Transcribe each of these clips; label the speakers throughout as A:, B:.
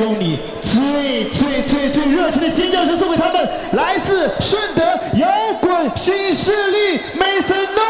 A: 用你最最最最热情的尖叫声送给他们，来自顺德摇滚新势力 Mason
B: No。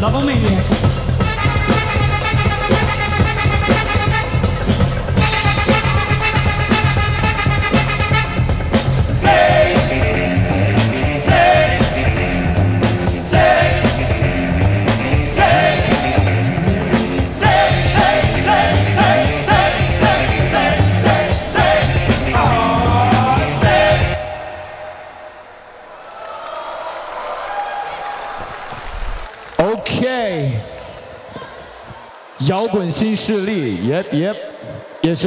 C: Love maniacs.
A: K，摇滚新势力，也也，也是。